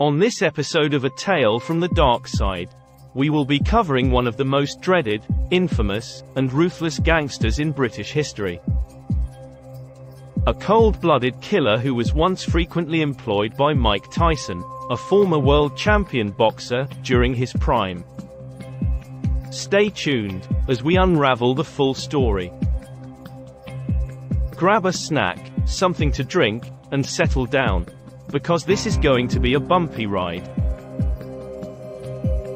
On this episode of A Tale from the Dark Side, we will be covering one of the most dreaded, infamous, and ruthless gangsters in British history. A cold-blooded killer who was once frequently employed by Mike Tyson, a former world champion boxer, during his prime. Stay tuned, as we unravel the full story. Grab a snack, something to drink, and settle down because this is going to be a bumpy ride.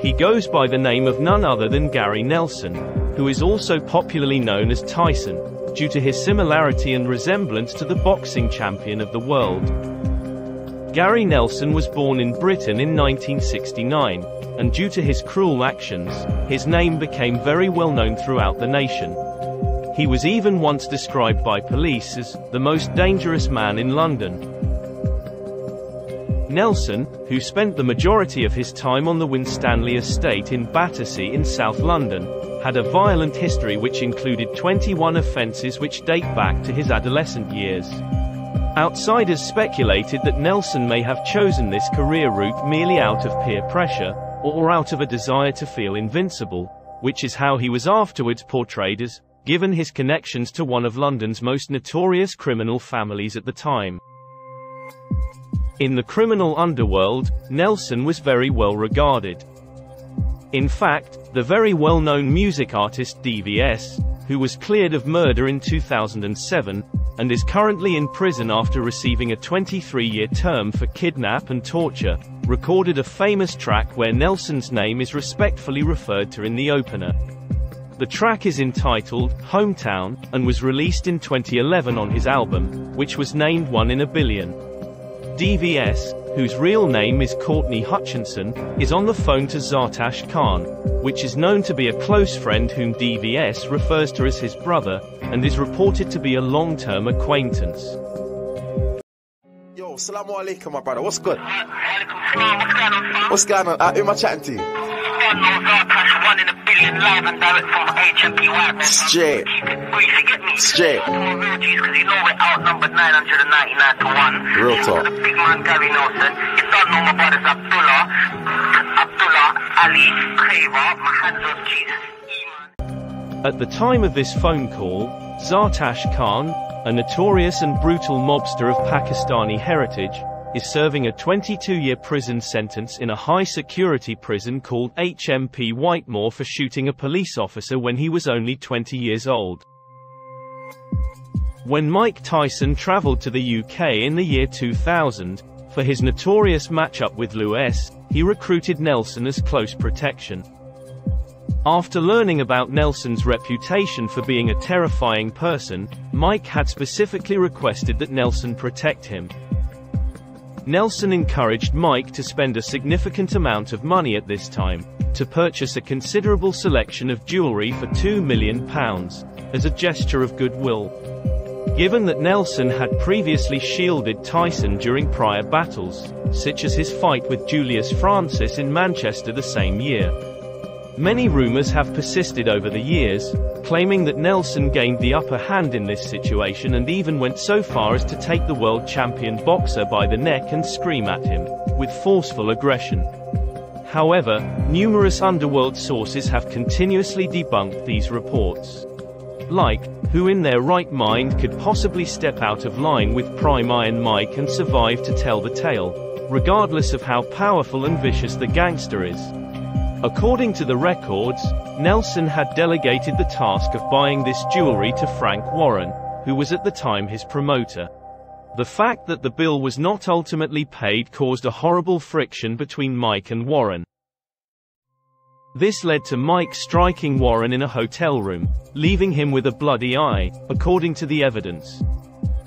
He goes by the name of none other than Gary Nelson, who is also popularly known as Tyson, due to his similarity and resemblance to the boxing champion of the world. Gary Nelson was born in Britain in 1969, and due to his cruel actions, his name became very well known throughout the nation. He was even once described by police as the most dangerous man in London, Nelson, who spent the majority of his time on the Winstanley estate in Battersea in South London, had a violent history which included 21 offences which date back to his adolescent years. Outsiders speculated that Nelson may have chosen this career route merely out of peer pressure, or out of a desire to feel invincible, which is how he was afterwards portrayed as, given his connections to one of London's most notorious criminal families at the time. In the criminal underworld, Nelson was very well regarded. In fact, the very well-known music artist DVS, who was cleared of murder in 2007, and is currently in prison after receiving a 23-year term for kidnap and torture, recorded a famous track where Nelson's name is respectfully referred to in the opener. The track is entitled, Hometown, and was released in 2011 on his album, which was named One in a Billion. DVS, whose real name is Courtney Hutchinson, is on the phone to Zartash Khan, which is known to be a close friend whom DVS refers to as his brother, and is reported to be a long-term acquaintance. Yo, salamu alaikum, my brother. What's good? What's going on? Uh, who am I chatting to? One in a billion live and direct from HMP White. Straight. Keep it brief, you get me? Straight. More real G's, cause you know we're outnumbered 999 to 1. Real talk. The big man Gary Nelson. You don't know my brothers Abdullah, Abdullah, Ali, Craver, my hands on Jesus. Iman. At the time of this phone call, Zartash Khan, a notorious and brutal mobster of Pakistani heritage, is serving a 22-year prison sentence in a high-security prison called HMP Whitemoor for shooting a police officer when he was only 20 years old. When Mike Tyson traveled to the UK in the year 2000, for his notorious matchup with Lewis, he recruited Nelson as close protection. After learning about Nelson's reputation for being a terrifying person, Mike had specifically requested that Nelson protect him. Nelson encouraged Mike to spend a significant amount of money at this time, to purchase a considerable selection of jewelry for £2 million, as a gesture of goodwill. Given that Nelson had previously shielded Tyson during prior battles, such as his fight with Julius Francis in Manchester the same year. Many rumors have persisted over the years, claiming that Nelson gained the upper hand in this situation and even went so far as to take the world champion boxer by the neck and scream at him, with forceful aggression. However, numerous underworld sources have continuously debunked these reports. Like, who in their right mind could possibly step out of line with Prime Iron Mike and survive to tell the tale, regardless of how powerful and vicious the gangster is. According to the records, Nelson had delegated the task of buying this jewelry to Frank Warren, who was at the time his promoter. The fact that the bill was not ultimately paid caused a horrible friction between Mike and Warren. This led to Mike striking Warren in a hotel room, leaving him with a bloody eye, according to the evidence.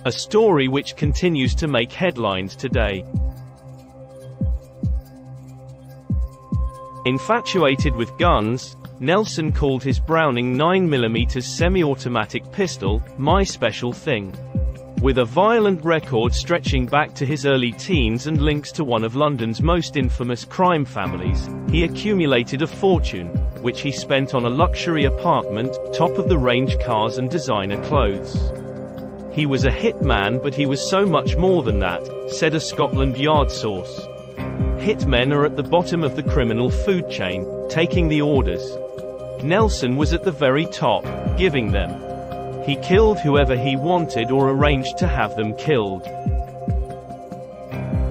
A story which continues to make headlines today. Infatuated with guns, Nelson called his Browning 9mm semi-automatic pistol, my special thing. With a violent record stretching back to his early teens and links to one of London's most infamous crime families, he accumulated a fortune, which he spent on a luxury apartment, top-of-the-range cars and designer clothes. He was a hitman but he was so much more than that, said a Scotland Yard source. Hitmen are at the bottom of the criminal food chain, taking the orders. Nelson was at the very top, giving them. He killed whoever he wanted or arranged to have them killed.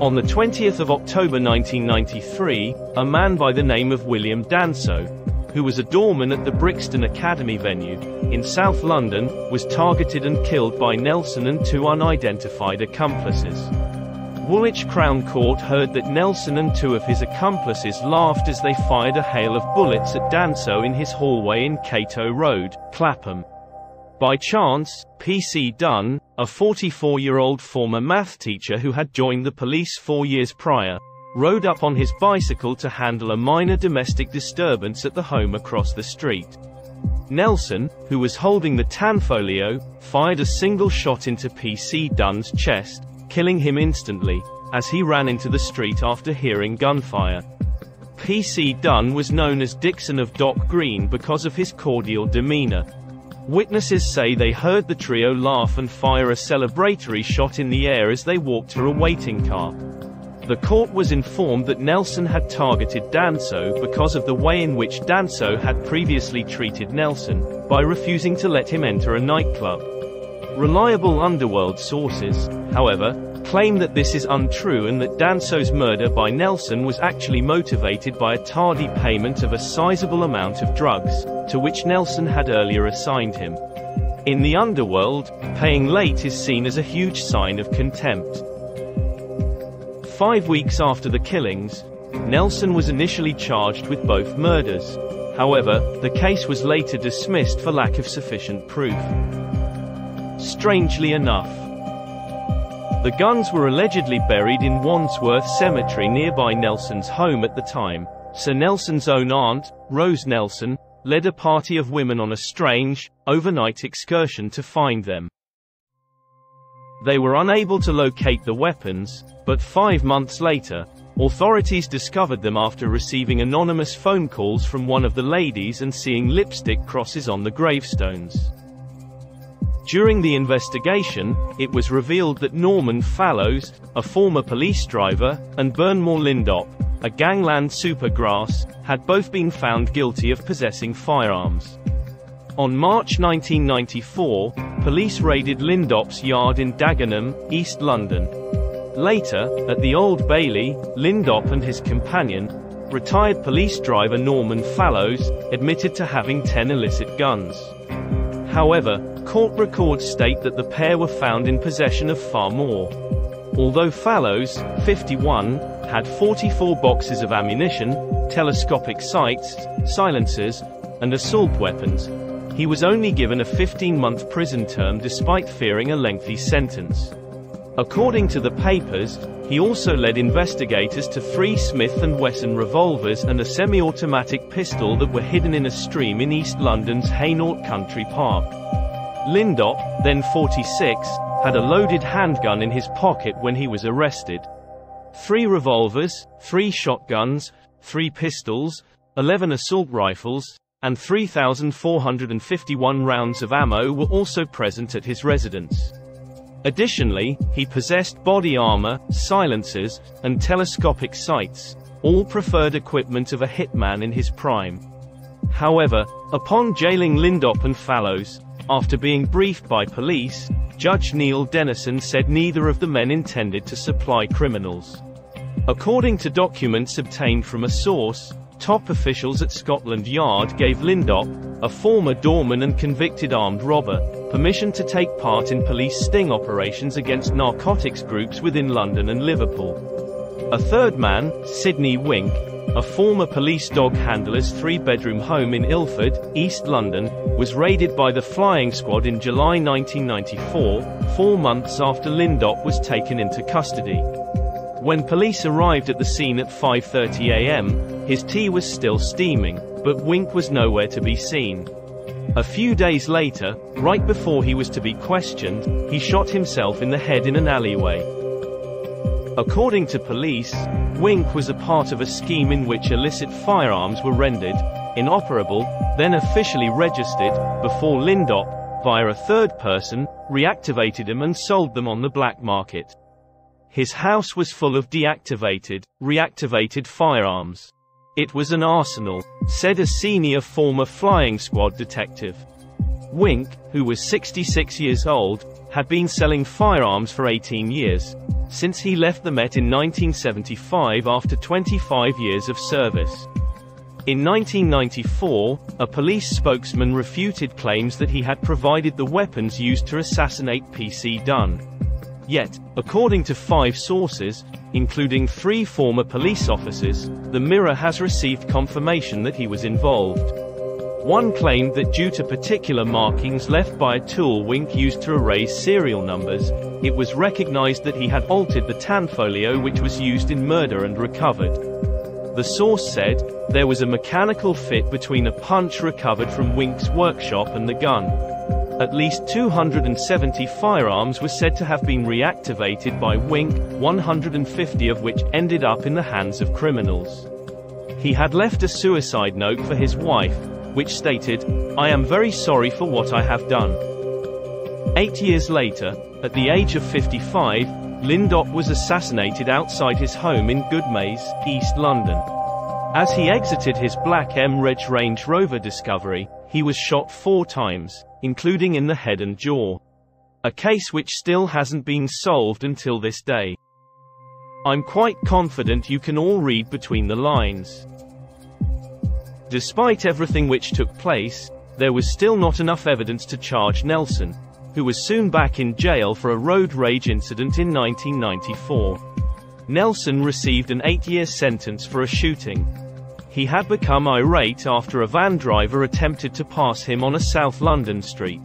On the 20th of October 1993, a man by the name of William Danso, who was a doorman at the Brixton Academy venue, in South London, was targeted and killed by Nelson and two unidentified accomplices. Woolwich Crown Court heard that Nelson and two of his accomplices laughed as they fired a hail of bullets at Danso in his hallway in Cato Road, Clapham. By chance, P.C. Dunne, a 44-year-old former math teacher who had joined the police four years prior, rode up on his bicycle to handle a minor domestic disturbance at the home across the street. Nelson, who was holding the Tanfoglio, fired a single shot into P.C. Dunne's chest, killing him instantly, as he ran into the street after hearing gunfire. P.C. Dunne was known as Dixon of Dock Green because of his cordial demeanor. Witnesses say they heard the trio laugh and fire a celebratory shot in the air as they walked to a waiting car. The court was informed that Nelson had targeted Danso because of the way in which Danso had previously treated Nelson, by refusing to let him enter a nightclub. Reliable underworld sources, however, claim that this is untrue and that Danso's murder by Nelson was actually motivated by a tardy payment of a sizable amount of drugs, to which Nelson had earlier assigned him. In the underworld, paying late is seen as a huge sign of contempt. Five weeks after the killings, Nelson was initially charged with both murders. However, the case was later dismissed for lack of sufficient proof. Strangely enough, the guns were allegedly buried in Wandsworth Cemetery nearby Nelson's home at the time. Sir Nelson's own aunt, Rose Nelson, led a party of women on a strange, overnight excursion to find them. They were unable to locate the weapons, but five months later, authorities discovered them after receiving anonymous phone calls from one of the ladies and seeing lipstick crosses on the gravestones. During the investigation, it was revealed that Norman Fallows, a former police driver, and Burnmore Lindop, a gangland supergrass, had both been found guilty of possessing firearms. On March 1994, police raided Lindop's yard in Dagenham, East London. Later, at the Old Bailey, Lindop and his companion, retired police driver Norman Fallows, admitted to having 10 illicit guns. However, court records state that the pair were found in possession of far more. Although Fallows, 51, had 44 boxes of ammunition, telescopic sights, silencers, and assault weapons, he was only given a 15-month prison term despite fearing a lengthy sentence. According to the papers, he also led investigators to three Smith & Wesson revolvers and a semi-automatic pistol that were hidden in a stream in East London's Hainault Country Park. Lindop, then 46, had a loaded handgun in his pocket when he was arrested. Three revolvers, three shotguns, three pistols, 11 assault rifles, and 3,451 rounds of ammo were also present at his residence. Additionally, he possessed body armor, silencers, and telescopic sights, all preferred equipment of a hitman in his prime. However, upon jailing Lindop and Fallows, after being briefed by police, Judge Neil Denison said neither of the men intended to supply criminals. According to documents obtained from a source, top officials at Scotland Yard gave Lindop, a former doorman and convicted armed robber, permission to take part in police sting operations against narcotics groups within London and Liverpool. A third man, Sidney Wink, a former police dog handler's three-bedroom home in Ilford, East London, was raided by the flying squad in July 1994, four months after Lindop was taken into custody. When police arrived at the scene at 5.30 am, his tea was still steaming, but Wink was nowhere to be seen. A few days later, right before he was to be questioned, he shot himself in the head in an alleyway. According to police, Wink was a part of a scheme in which illicit firearms were rendered inoperable, then officially registered, before Lindop, via a third person, reactivated them and sold them on the black market. His house was full of deactivated, reactivated firearms. It was an arsenal, said a senior former flying squad detective. Wink, who was 66 years old, had been selling firearms for 18 years, since he left the Met in 1975 after 25 years of service. In 1994, a police spokesman refuted claims that he had provided the weapons used to assassinate PC Dunne. Yet, according to five sources, including three former police officers, the Mirror has received confirmation that he was involved. One claimed that due to particular markings left by a tool Wink used to erase serial numbers, it was recognized that he had altered the Tanfoglio which was used in murder and recovered. The source said, there was a mechanical fit between a punch recovered from Wink's workshop and the gun. At least 270 firearms were said to have been reactivated by Wink, 150 of which ended up in the hands of criminals. He had left a suicide note for his wife, which stated, I am very sorry for what I have done. Eight years later, at the age of 55, Lindop was assassinated outside his home in Goodmayes, East London. As he exited his black M Reg Range Rover Discovery, he was shot four times, including in the head and jaw. A case which still hasn't been solved until this day. I'm quite confident you can all read between the lines. Despite everything which took place, there was still not enough evidence to charge Nelson, who was soon back in jail for a road rage incident in 1994. Nelson received an eight-year sentence for a shooting. He had become irate after a van driver attempted to pass him on a South London street.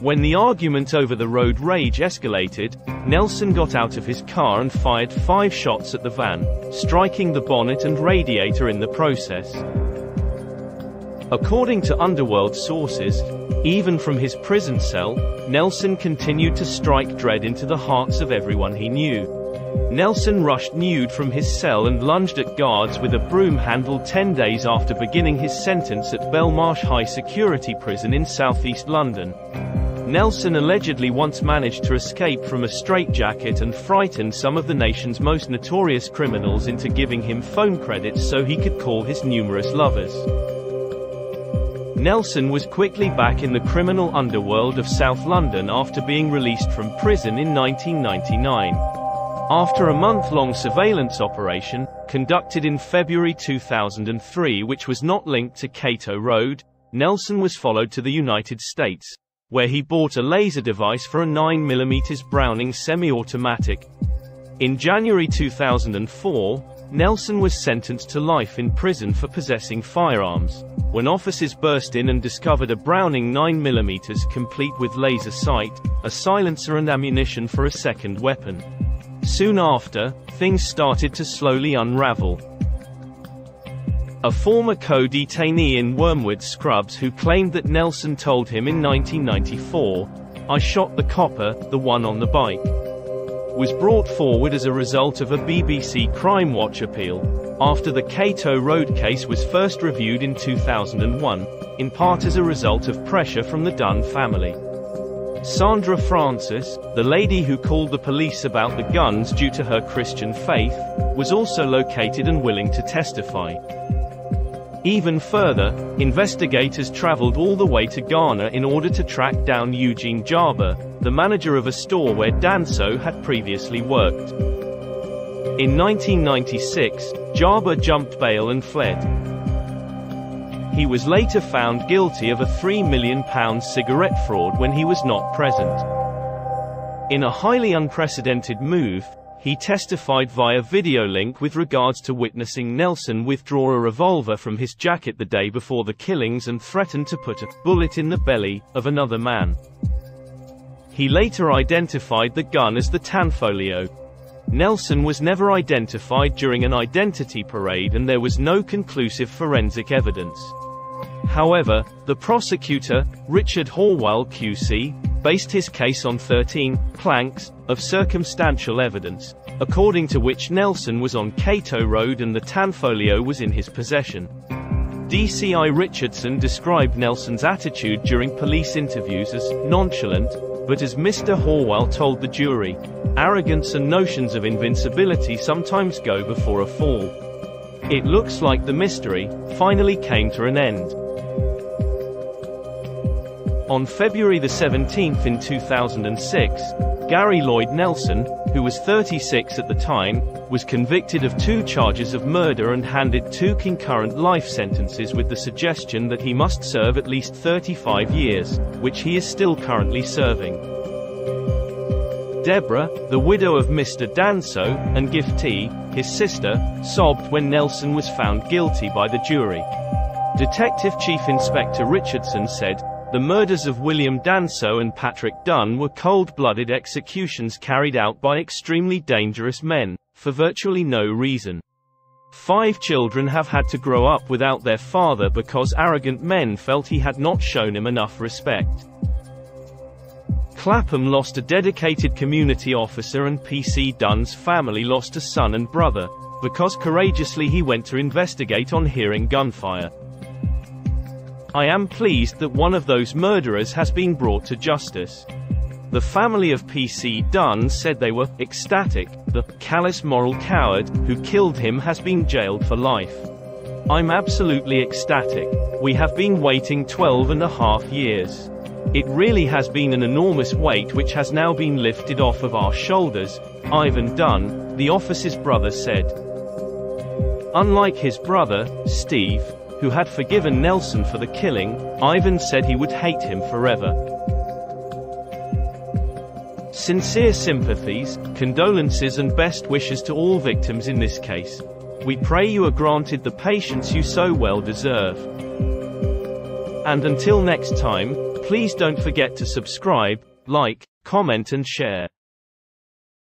When the argument over the road rage escalated, Nelson got out of his car and fired five shots at the van, striking the bonnet and radiator in the process. According to underworld sources, even from his prison cell, Nelson continued to strike dread into the hearts of everyone he knew. Nelson rushed nude from his cell and lunged at guards with a broom handle 10 days after beginning his sentence at Belmarsh High Security Prison in southeast London. Nelson allegedly once managed to escape from a straitjacket and frightened some of the nation's most notorious criminals into giving him phone credits so he could call his numerous lovers. Nelson was quickly back in the criminal underworld of South London after being released from prison in 1999. After a month-long surveillance operation, conducted in February 2003 which was not linked to Cato Road, Nelson was followed to the United States, where he bought a laser device for a 9mm Browning semi-automatic. In January 2004, Nelson was sentenced to life in prison for possessing firearms, when officers burst in and discovered a Browning 9mm complete with laser sight, a silencer and ammunition for a second weapon. Soon after, things started to slowly unravel. A former co-detainee in Wormwood Scrubs who claimed that Nelson told him in 1994, I shot the copper, the one on the bike, was brought forward as a result of a BBC Crime Watch appeal, after the Cato Road case was first reviewed in 2001, in part as a result of pressure from the Dunne family. Sandra Francis, the lady who called the police about the guns due to her Christian faith, was also located and willing to testify. Even further, investigators traveled all the way to Ghana in order to track down Eugene Jarber, the manager of a store where Danso had previously worked. In 1996, Jarber jumped bail and fled. He was later found guilty of a £3 million cigarette fraud when he was not present. In a highly unprecedented move, he testified via video link with regards to witnessing Nelson withdraw a revolver from his jacket the day before the killings and threatened to put a bullet in the belly of another man. He later identified the gun as the Tanfoglio. Nelson was never identified during an identity parade and there was no conclusive forensic evidence. However, the prosecutor, Richard Horwell QC, based his case on 13 planks of circumstantial evidence, according to which Nelson was on Cato Road and the Tanfoglio was in his possession. DCI Richardson described Nelson's attitude during police interviews as nonchalant, But as Mr. Horwell told the jury, arrogance and notions of invincibility sometimes go before a fall. It looks like the mystery finally came to an end. On February the 17th in 2006, Gary Lloyd Nelson, who was 36 at the time, was convicted of two charges of murder and handed two concurrent life sentences with the suggestion that he must serve at least 35 years, which he is still currently serving. Deborah, the widow of Mr. Danso, and Giftee, his sister, sobbed when Nelson was found guilty by the jury. Detective Chief Inspector Richardson said, the murders of William Danso and Patrick Dunne were cold-blooded executions carried out by extremely dangerous men, for virtually no reason. Five children have had to grow up without their father because arrogant men felt he had not shown him enough respect. Clapham lost a dedicated community officer and PC Dunne's family lost a son and brother, because courageously he went to investigate on hearing gunfire. I am pleased that one of those murderers has been brought to justice. The family of PC Dunne said they were ecstatic. The callous moral coward who killed him has been jailed for life. I'm absolutely ecstatic. We have been waiting 12 and a half years. It really has been an enormous weight which has now been lifted off of our shoulders, Ivan Dunne, the officer's brother said. Unlike his brother, Steve, who had forgiven Nelson for the killing, Ivan said he would hate him forever. Sincere sympathies, condolences and best wishes to all victims in this case. We pray you are granted the patience you so well deserve. And until next time, please don't forget to subscribe, like, comment and share.